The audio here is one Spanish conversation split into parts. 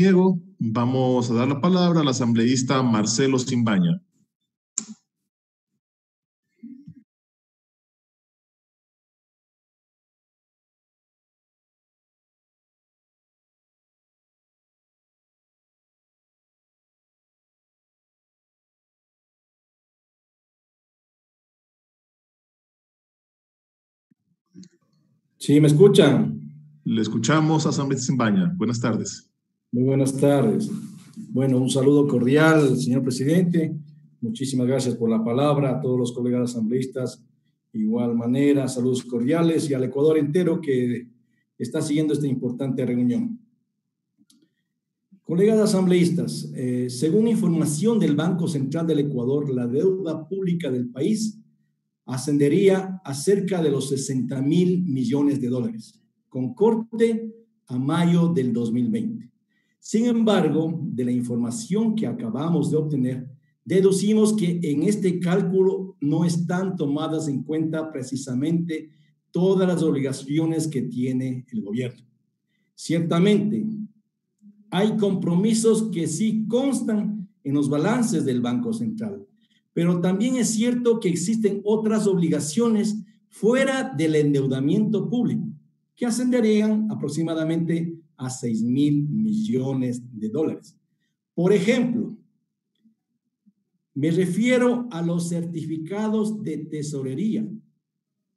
Diego, vamos a dar la palabra al asambleísta Marcelo Simbaña. Sí, ¿me escuchan? Le escuchamos, Asamblea Simbaña. Buenas tardes. Muy buenas tardes. Bueno, un saludo cordial, señor presidente. Muchísimas gracias por la palabra a todos los colegas asambleístas. Igual manera, saludos cordiales y al Ecuador entero que está siguiendo esta importante reunión. Colegas asambleístas, eh, según información del Banco Central del Ecuador, la deuda pública del país ascendería a cerca de los 60 mil millones de dólares, con corte a mayo del 2020. Sin embargo, de la información que acabamos de obtener, deducimos que en este cálculo no están tomadas en cuenta precisamente todas las obligaciones que tiene el gobierno. Ciertamente, hay compromisos que sí constan en los balances del Banco Central, pero también es cierto que existen otras obligaciones fuera del endeudamiento público, que ascenderían aproximadamente a 6 mil millones de dólares. Por ejemplo, me refiero a los certificados de tesorería,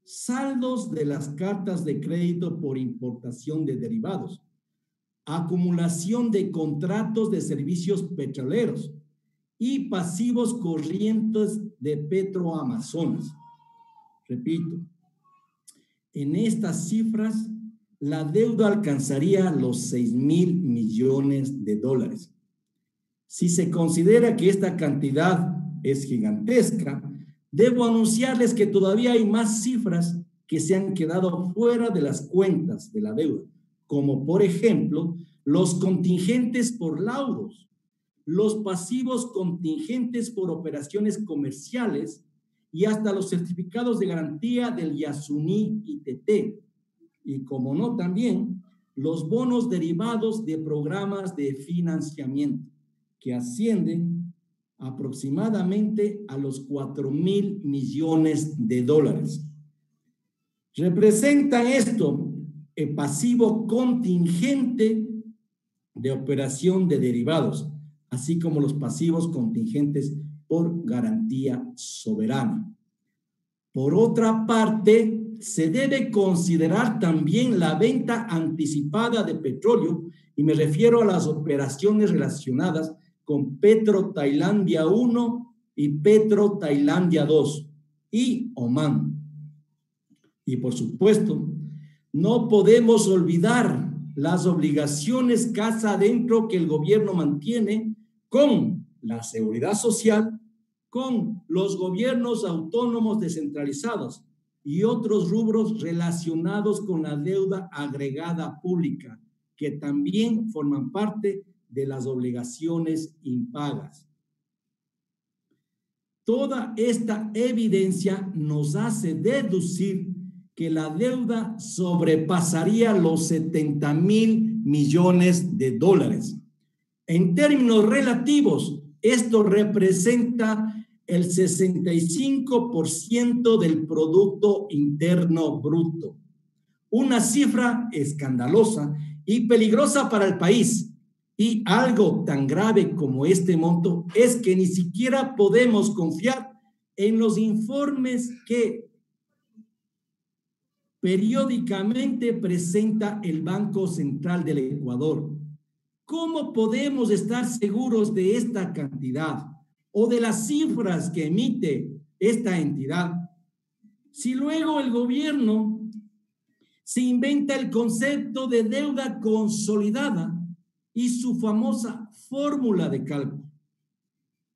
saldos de las cartas de crédito por importación de derivados, acumulación de contratos de servicios petroleros, y pasivos corrientes de Petroamazonas. Repito, en estas cifras, la deuda alcanzaría los 6 mil millones de dólares. Si se considera que esta cantidad es gigantesca, debo anunciarles que todavía hay más cifras que se han quedado fuera de las cuentas de la deuda, como por ejemplo los contingentes por laudos, los pasivos contingentes por operaciones comerciales y hasta los certificados de garantía del Yasuní ITT. Y como no, también los bonos derivados de programas de financiamiento, que ascienden aproximadamente a los 4 mil millones de dólares. Representan esto el pasivo contingente de operación de derivados, así como los pasivos contingentes por garantía soberana. Por otra parte, se debe considerar también la venta anticipada de petróleo, y me refiero a las operaciones relacionadas con Petro Tailandia 1 y Petro Tailandia 2 y Oman. Y por supuesto, no podemos olvidar las obligaciones casa adentro que el gobierno mantiene con la seguridad social, con los gobiernos autónomos descentralizados y otros rubros relacionados con la deuda agregada pública, que también forman parte de las obligaciones impagas. Toda esta evidencia nos hace deducir que la deuda sobrepasaría los 70 mil millones de dólares en términos relativos, esto representa el 65% del Producto Interno Bruto. Una cifra escandalosa y peligrosa para el país. Y algo tan grave como este monto es que ni siquiera podemos confiar en los informes que periódicamente presenta el Banco Central del Ecuador ¿Cómo podemos estar seguros de esta cantidad o de las cifras que emite esta entidad? Si luego el gobierno se inventa el concepto de deuda consolidada y su famosa fórmula de cálculo.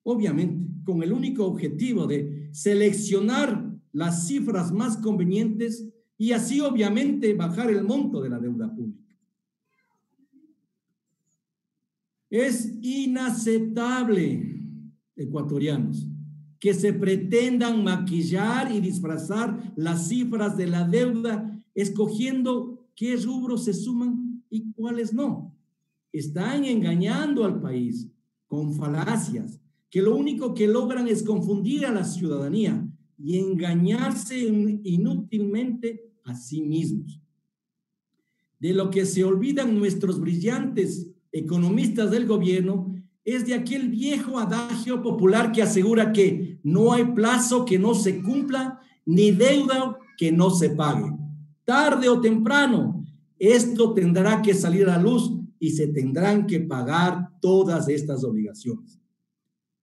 Obviamente, con el único objetivo de seleccionar las cifras más convenientes y así obviamente bajar el monto de la deuda pública. Es inaceptable, ecuatorianos, que se pretendan maquillar y disfrazar las cifras de la deuda escogiendo qué rubros se suman y cuáles no. están engañando al país con falacias, que lo único que logran es confundir a la ciudadanía y engañarse inútilmente a sí mismos. De lo que se olvidan nuestros brillantes economistas del gobierno es de aquel viejo adagio popular que asegura que no hay plazo que no se cumpla ni deuda que no se pague. Tarde o temprano, esto tendrá que salir a luz y se tendrán que pagar todas estas obligaciones.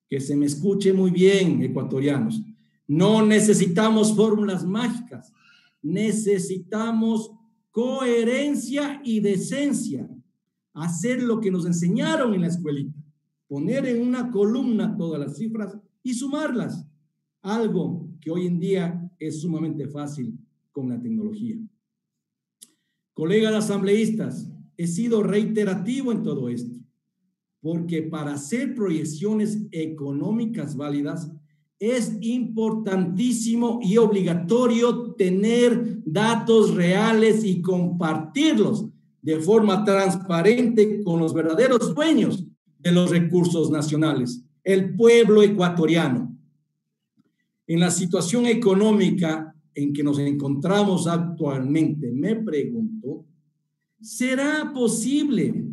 Que se me escuche muy bien, ecuatorianos. No necesitamos fórmulas mágicas, necesitamos coherencia y decencia. Hacer lo que nos enseñaron en la escuelita, poner en una columna todas las cifras y sumarlas. Algo que hoy en día es sumamente fácil con la tecnología. Colegas asambleístas, he sido reiterativo en todo esto, porque para hacer proyecciones económicas válidas es importantísimo y obligatorio tener datos reales y compartirlos de forma transparente con los verdaderos dueños de los recursos nacionales, el pueblo ecuatoriano. En la situación económica en que nos encontramos actualmente, me pregunto, ¿será posible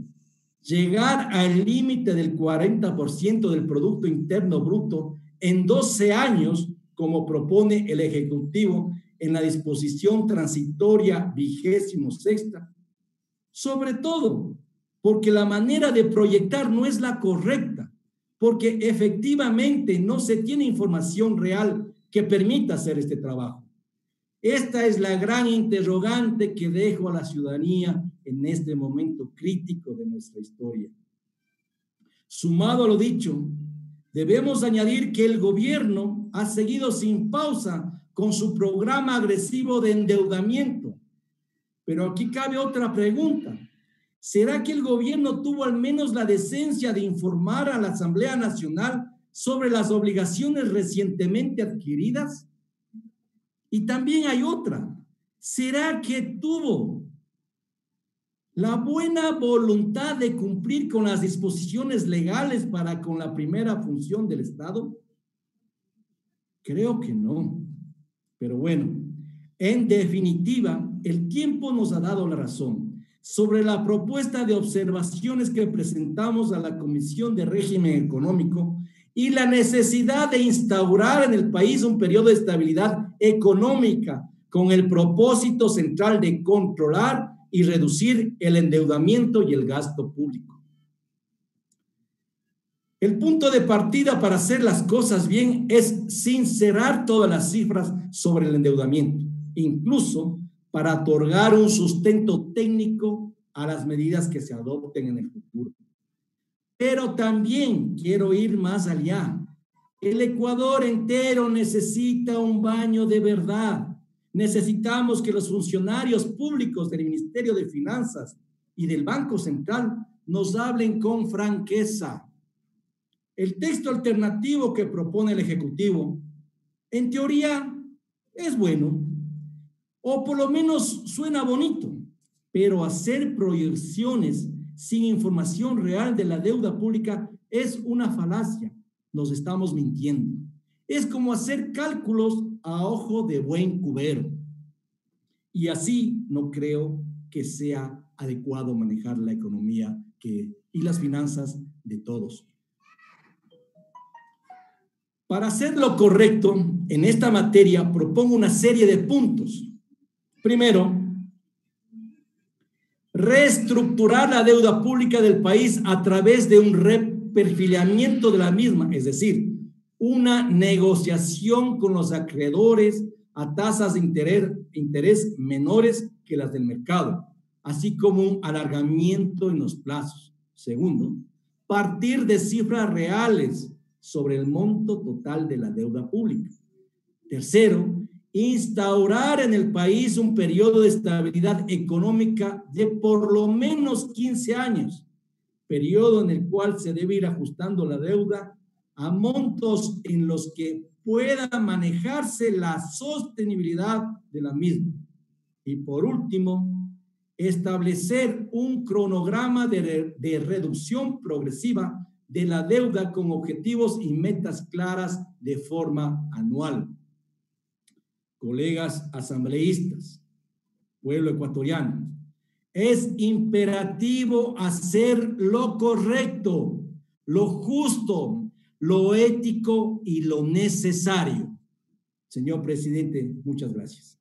llegar al límite del 40% del Producto Interno Bruto en 12 años, como propone el Ejecutivo en la disposición transitoria vigésimo sexta, sobre todo porque la manera de proyectar no es la correcta, porque efectivamente no se tiene información real que permita hacer este trabajo. Esta es la gran interrogante que dejo a la ciudadanía en este momento crítico de nuestra historia. Sumado a lo dicho, Debemos añadir que el gobierno ha seguido sin pausa con su programa agresivo de endeudamiento. Pero aquí cabe otra pregunta. ¿Será que el gobierno tuvo al menos la decencia de informar a la Asamblea Nacional sobre las obligaciones recientemente adquiridas? Y también hay otra. ¿Será que tuvo la buena voluntad de cumplir con las disposiciones legales para con la primera función del Estado? Creo que no. Pero bueno, en definitiva, el tiempo nos ha dado la razón sobre la propuesta de observaciones que presentamos a la Comisión de Régimen Económico y la necesidad de instaurar en el país un periodo de estabilidad económica con el propósito central de controlar y reducir el endeudamiento y el gasto público. El punto de partida para hacer las cosas bien es sincerar todas las cifras sobre el endeudamiento, incluso para otorgar un sustento técnico a las medidas que se adopten en el futuro. Pero también quiero ir más allá. El Ecuador entero necesita un baño de verdad Necesitamos que los funcionarios públicos del Ministerio de Finanzas y del Banco Central nos hablen con franqueza. El texto alternativo que propone el Ejecutivo, en teoría, es bueno, o por lo menos suena bonito, pero hacer proyecciones sin información real de la deuda pública es una falacia. Nos estamos mintiendo. Es como hacer cálculos a ojo de buen cubero. Y así no creo que sea adecuado manejar la economía y las finanzas de todos. Para hacer lo correcto en esta materia, propongo una serie de puntos. Primero, reestructurar la deuda pública del país a través de un reperfilamiento de la misma, es decir, una negociación con los acreedores a tasas de interés, interés menores que las del mercado, así como un alargamiento en los plazos. Segundo, partir de cifras reales sobre el monto total de la deuda pública. Tercero, instaurar en el país un periodo de estabilidad económica de por lo menos 15 años, periodo en el cual se debe ir ajustando la deuda a montos en los que pueda manejarse la sostenibilidad de la misma. Y por último, establecer un cronograma de, de reducción progresiva de la deuda con objetivos y metas claras de forma anual. Colegas asambleístas, pueblo ecuatoriano, es imperativo hacer lo correcto, lo justo, lo ético y lo necesario. Señor presidente, muchas gracias.